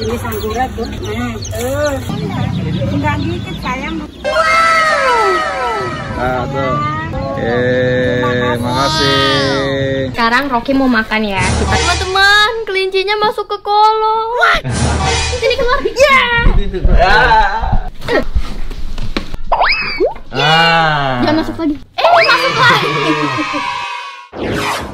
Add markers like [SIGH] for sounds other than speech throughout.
jenis anggura tuh. Nah, tuh. Enggak dikit sayang. Nah, tuh. Eh, makasih. Sekarang Rocky mau makan ya. Kita teman-teman, kelincinya masuk ke kolong. Wah. Sini keluar. Ya. Ah. Jangan masuk lagi. Eh, masuk lagi. [LAUGHS]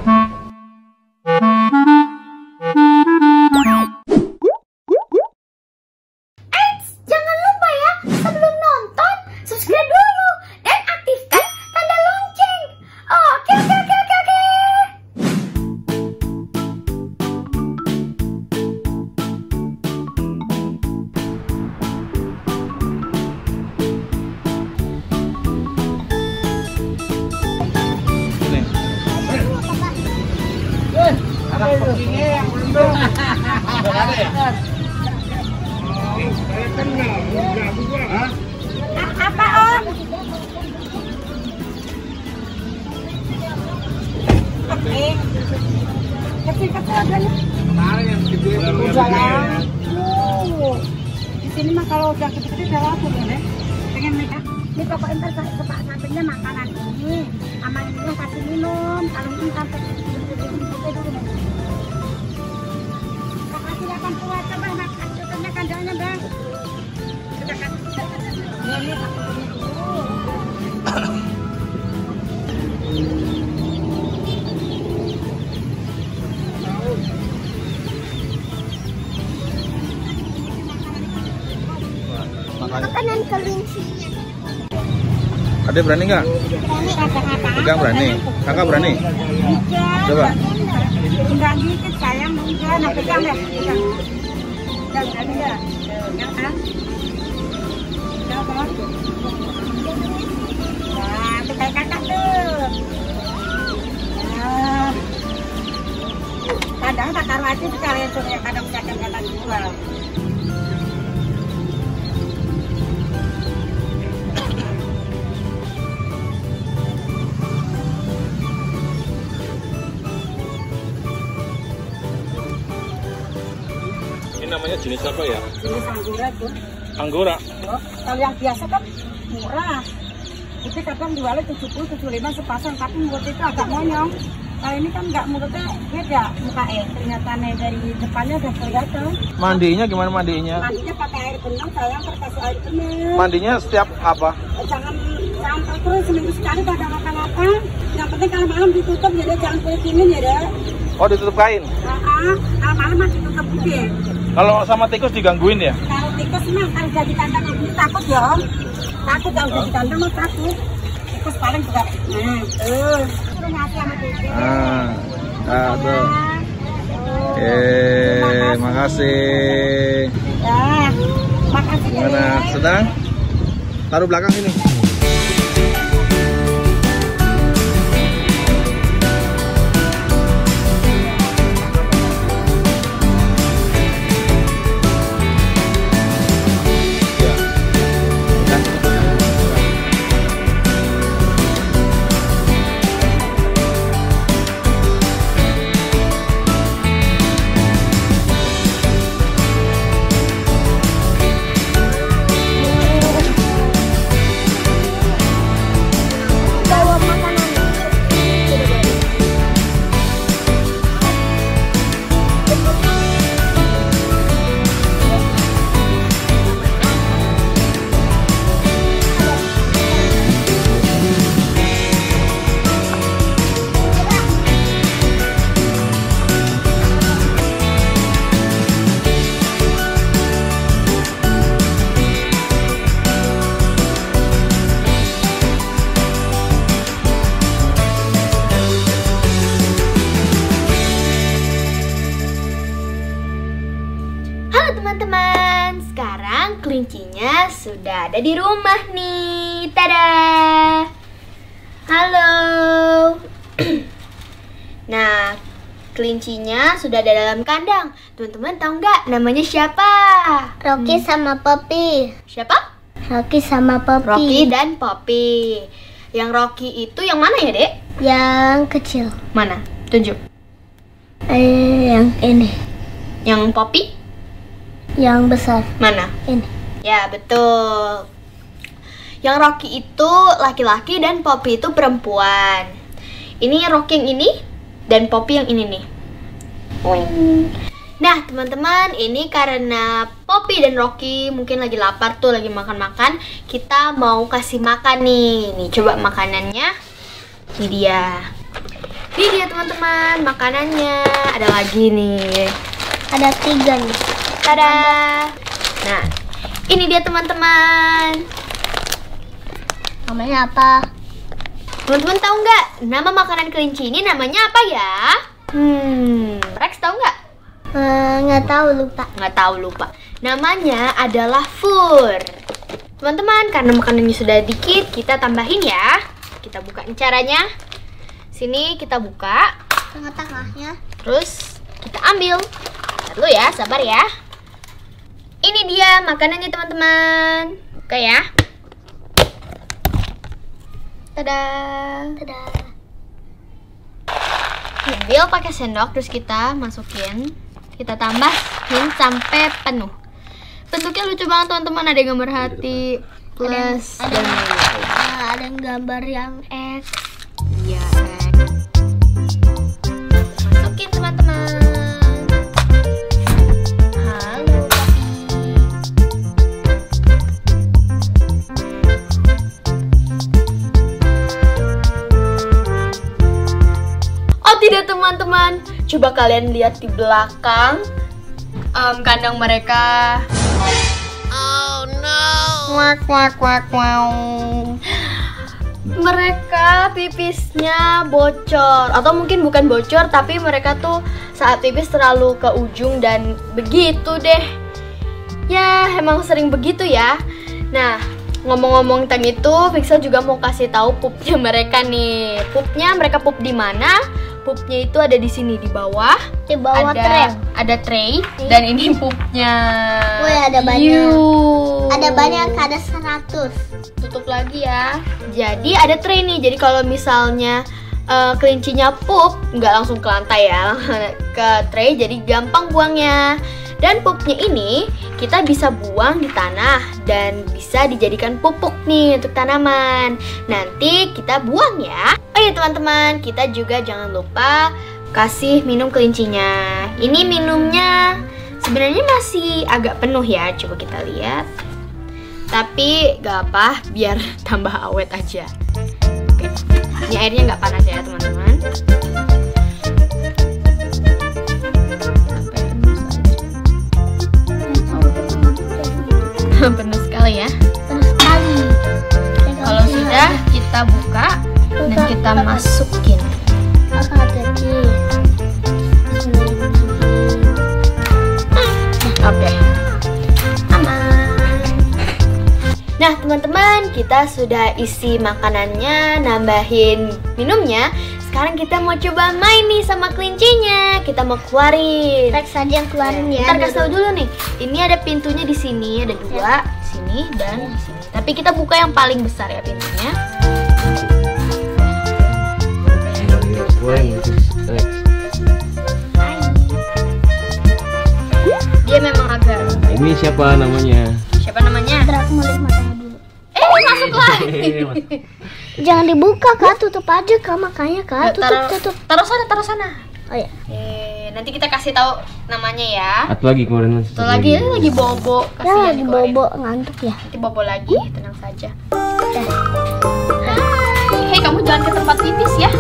Kecil-kecil aja nih. Udah lah. Uh, Di sini mah kalau udah kecil-kecil udah laku ya. Pengen nikah. Ini pokoknya ntar saya sepak sampingnya makanan ini. Sama ini kasih minum. Kalau ini sampai dulu. Kasih Adek berani nggak? Pegang berani. Kakak berani? Coba. Enggak dikit sayang, enggak, nah pegang ya, pegang. Pegang tadi ya, pegang kan? Pegang kan? Nah, itu kayak kakak tuh. Nah. Kadang tak taruh aja sekalian tuh ya, kadang kadang kadang jual. Jenis apa ya? Jenis anggura tuh. Anggora. Oh, Kalau yang biasa kan murah. Itu kadang jualnya 70, 75 sepasang, tapi mulut itu agak monyong. Kalau ini kan nggak mulutnya beda muka eh kelihatannya dari depannya udah kelihatan. Mandinya gimana mandinya? Mandinya pakai air benang, sayang terus kasih air benang. Mandinya setiap apa? Jangan dicampur terus seminggu sekali pada makan apa. Yang penting kalau malam ditutup ya deh, jangan kulit dingin ya deh. Oh ditutup kain. Ah, ah, kalau malam masih tutup gede. Kalau sama tikus digangguin ya? Kalau tikus mah kalau jadi kandang ini takut ya om. Takut kalau jadi kandang mah takut. Tikus paling juga. Nah, tuh. Itu ngasih sama tikus. Ah, ah tuh. Eh, makasih. Ya, makasih. Gimana? Sedang? Taruh belakang ini. Ada di rumah nih. Tada! Halo. [CLEARS THROAT] nah, kelincinya sudah ada dalam kandang. Teman-teman tahu nggak namanya siapa? Rocky sama Poppy. Siapa? Rocky sama Poppy. Rocky dan Poppy. Yang Rocky itu yang mana ya, Dek? Yang kecil. Mana? Tunjuk. Eh, yang ini. Yang Poppy? Yang besar. Mana? Ini. Ya, betul. Yang Rocky itu laki-laki dan Poppy itu perempuan. Ini Rocky yang ini dan Poppy yang ini nih. Nah, teman-teman, ini karena Poppy dan Rocky mungkin lagi lapar tuh, lagi makan-makan. Kita mau kasih makan nih. Nih, coba makanannya. Ini dia. Ini dia teman-teman, makanannya. Ada lagi nih. Ada tiga nih. Tada. Nah, ini dia teman-teman. Namanya apa? Teman-teman tahu nggak nama makanan kelinci ini namanya apa ya? Hmm, Rex tahu nggak? Eh, Nggak tahu lupa. Nggak tahu lupa. Namanya adalah fur. Teman-teman, karena makanannya sudah dikit, kita tambahin ya. Kita buka caranya. Sini kita buka, Tengah-tengahnya. terus kita ambil. Lalu ya, sabar ya. Ini dia makanannya teman-teman. Buka ya. Tada. Tada. Ambil pakai sendok terus kita masukin. Kita tambahin sampai penuh. Bentuknya lucu banget teman-teman. Ada yang gambar hati plus ada dan Eh, ada yang gambar yang X. Iya. Masukin teman-teman. Coba kalian lihat di belakang em, kandang mereka. Oh no. Wak wak wak wow. Mereka pipisnya bocor atau mungkin bukan bocor tapi mereka tuh saat pipis terlalu ke ujung dan begitu deh. Ya, emang sering begitu ya. Nah, ngomong-ngomong tentang itu, Pixel juga mau kasih tahu pupnya mereka nih. Pupnya mereka pup di mana? Pupnya itu ada di sini di bawah. Di bawah ada tray. ada tray dan ini pupnya. Wih, ada banyak. Yuh. Ada banyak, ada 100. Tutup lagi ya. Jadi ada tray nih. Jadi kalau misalnya eh, kelincinya pup, nggak langsung ke lantai ya, [LAUGHS] ke tray. Jadi gampang buangnya. Dan pupnya ini kita bisa buang di tanah dan bisa dijadikan pupuk nih untuk tanaman. Nanti kita buang ya. Oh iya teman-teman, kita juga jangan lupa kasih minum kelincinya. Ini minumnya sebenarnya masih agak penuh ya. Coba kita lihat. Tapi gak apa, biar [LAUGHS] tambah awet aja. Oke. Ini airnya nggak panas ya teman-teman. Saja. penuh sekali ya. Terus sekali. Kalau sudah kita buka dan kita masukin. Oke. Nah, teman-teman, kita sudah isi makanannya, nambahin minumnya. Sekarang kita mau coba main nih sama kelincinya. Kita mau keluarin. Rex saja yang keluarin ya. Ntar kasih tau dulu nih. Ini ada pintunya di sini, ada dua, di sini dan di sini. Tapi kita buka yang paling besar ya pintunya. Dia memang agak. Ini siapa namanya? Siapa namanya? Ntar aku mau lihat matanya dulu. Masuk lagi. [LAUGHS] Jangan dibuka kak, tutup aja kak makanya kak. Tutup, taruh, tutup. taruh sana, taruh sana. Oh ya. Eh, nanti kita kasih tahu namanya ya. Satu lagi keluarin Mas. Satu lagi, ini lagi bobo. Ya Kasihan lagi dikeluarin. bobo ngantuk ya. Nanti bobo lagi, tenang saja. Hei, kamu jangan ke tempat pipis ya.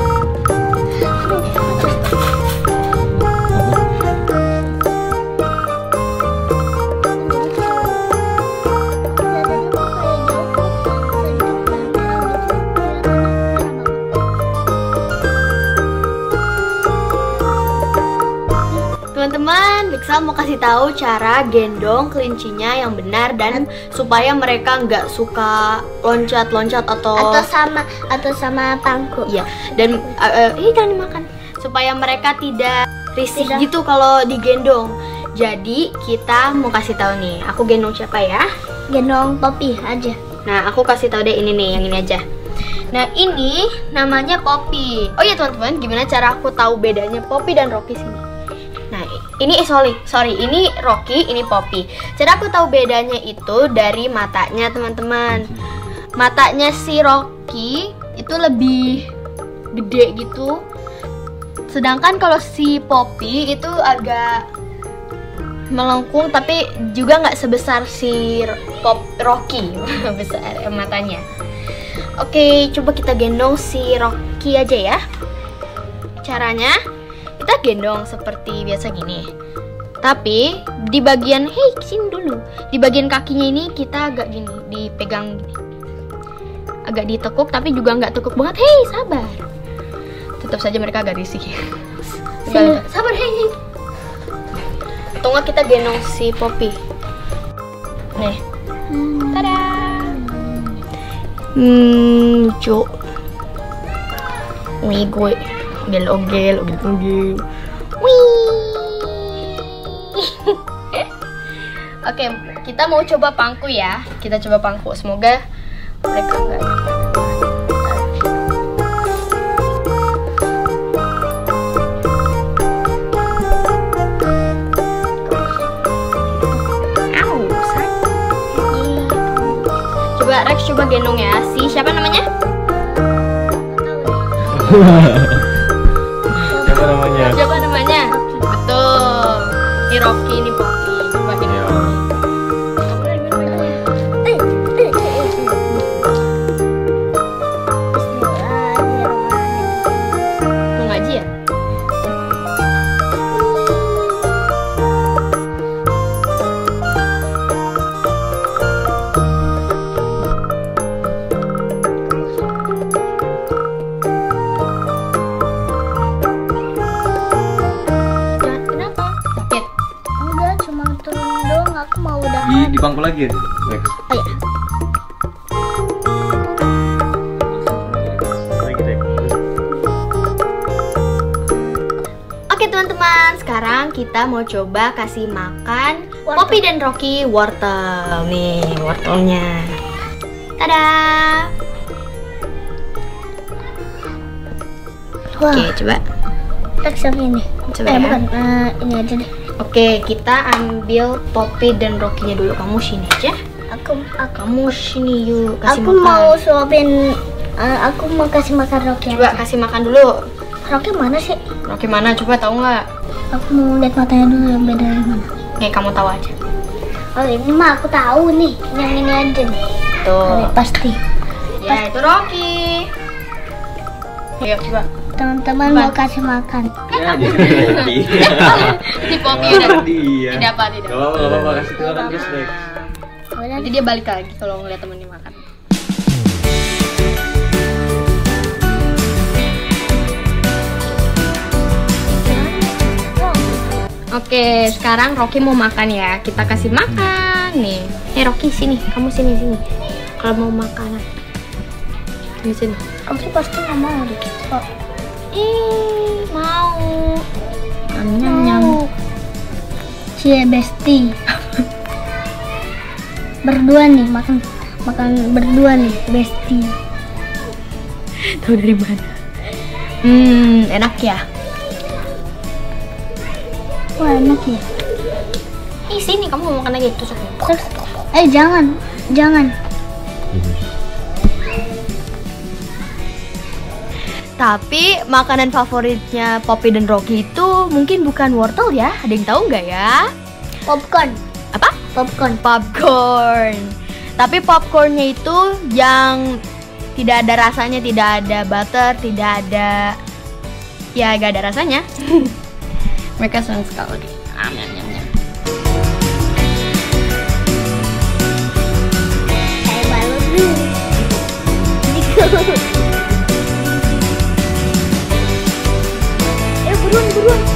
Pixel mau kasih tahu cara gendong kelincinya yang benar dan supaya mereka nggak suka loncat-loncat atau Atau sama atau sama pangku. Iya, dan eh, eh, ini jangan dimakan. Supaya mereka tidak risih Tidak. gitu kalau digendong. Jadi kita mau kasih tahu nih, aku gendong siapa ya? Gendong Poppy aja. Nah, aku kasih tahu deh ini nih, yang ini aja. Nah, ini namanya Poppy. Oh iya teman-teman, gimana cara aku tahu bedanya Poppy dan Rocky sini? Ini eh, sorry, sorry, ini Rocky, ini Poppy. Cara aku tahu bedanya itu dari matanya, teman-teman. Matanya si Rocky itu lebih gede gitu. Sedangkan kalau si Poppy itu agak melengkung tapi juga nggak sebesar si Pop Rocky [LAUGHS] besar matanya. Oke, coba kita gendong si Rocky aja ya. Caranya kita gendong seperti biasa gini. Tapi di bagian hei sini dulu. Di bagian kakinya ini kita agak gini, dipegang gini. Agak ditekuk tapi juga nggak tekuk banget. Hei, sabar. Tetap saja mereka agak risih. [LAUGHS] Sabar, sabar hei. Atau nggak kita gendong si Poppy. Nih. Tada. Hmm, lucu. Wih, gue ogel-ogel, ogel-ogel. Wih. [LAUGHS] Oke, kita mau coba pangku ya. Kita coba pangku. Semoga mereka enggak. Coba Rex coba gendong ya. Si siapa namanya? [LAUGHS] Di bangku lagi ya, Lex. Oh iya. Oke teman-teman, sekarang kita mau coba kasih makan Wortel. Poppy dan Rocky wortel. Nih, wortelnya. Tada! Wah, Oke, coba. Yang ini. Coba eh, ya. bukan. Eh, ini aja deh. Oke, kita ambil Poppy dan Rocky-nya dulu. Kamu sini aja. Aku aku Kamu sini yuk, kasih aku makan. mau suapin eh, aku mau kasih makan Rocky. Coba kasih makan dulu. Rocky mana sih? Rocky mana? Coba tahu nggak? Aku mau lihat matanya dulu yang beda dari mana. Oke, kamu tahu aja. Oh ini mah aku tahu nih, yang ini aja nih. Tuh. Ini pasti. Ya, itu Rocky. Ayo, coba. Teman-teman mau kasih makan. Ya, [LAUGHS] [LAUGHS] jadi. Di Poppy udah. Dia. Tidak apa, tidak. Gak apa-apa, gak apa-apa. Kasih makan Nanti dia balik lagi kalau ngeliat temennya makan. Oke, sekarang Rocky mau makan ya. Kita kasih makan nih. Eh Rocky sini, kamu sini sini. Kalau mau makanan. Di sini. Rocky pasti nggak mau deh. Oh, Ih, mau. Nyam nyam Cie besti. berdua nih makan makan berdua nih besti. Tahu dari mana? Hmm, enak ya. Wah enak ya. Ih, sini kamu mau makan lagi tusuk. Eh jangan jangan. Tapi makanan favoritnya Poppy dan Rocky itu mungkin bukan wortel ya? Ada yang tahu nggak ya? Popcorn. Apa? Popcorn. Popcorn. Tapi popcornnya itu yang tidak ada rasanya, tidak ada butter, tidak ada ya gak ada rasanya. [LAUGHS] Mereka senang sekali. Nyam. Kayak balon dulu. [LAUGHS] Eh buruan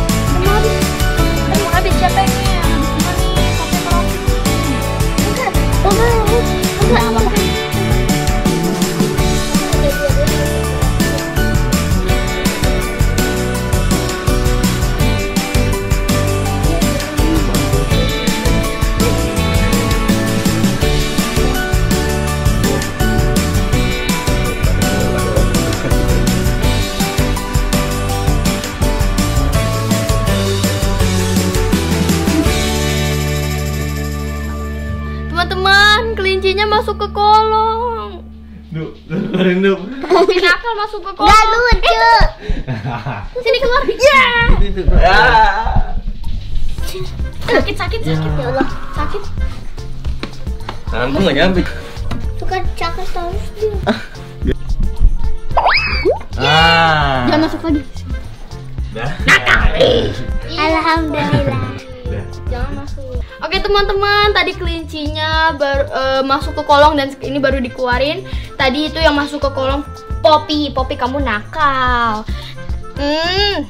Teman-teman, kelincinya masuk ke kolong. Duh, keluarin duh. Poppy nakal masuk ke kolong. Gak lucu. Sini keluar. Ya. Ya. Sakit, sakit, sakit. Ya Allah, sakit. Tanganku nggak nyampe. Suka cakap terus dia. Ah. Jangan masuk lagi. Dah. Alhamdulillah. Dah. Jangan masuk. Oke teman-teman, tadi kelincinya baru eh, masuk ke kolong dan ini baru dikeluarin. Tadi itu yang masuk ke kolong Poppy. Poppy kamu nakal. Hmm,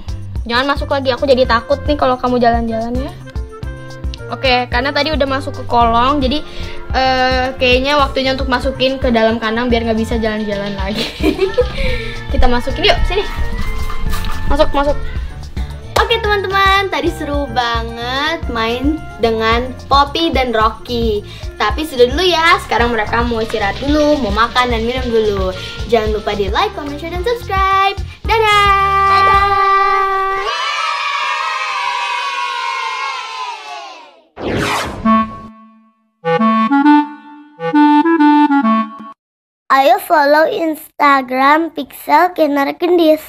jangan masuk lagi. Aku jadi takut nih kalau kamu jalan-jalan ya. Oke, karena tadi udah masuk ke kolong, jadi eh, kayaknya waktunya untuk masukin ke dalam kandang biar nggak bisa jalan-jalan lagi. [LAUGHS] Kita masukin yuk, sini. Masuk, masuk. Oke teman-teman, tadi seru banget main dengan Poppy dan Rocky. Tapi sudah dulu ya, sekarang mereka mau istirahat dulu, mau makan dan minum dulu. Jangan lupa di like, comment, share, dan subscribe. Dadah! Ayo follow Instagram Pixel Kinar Gendis.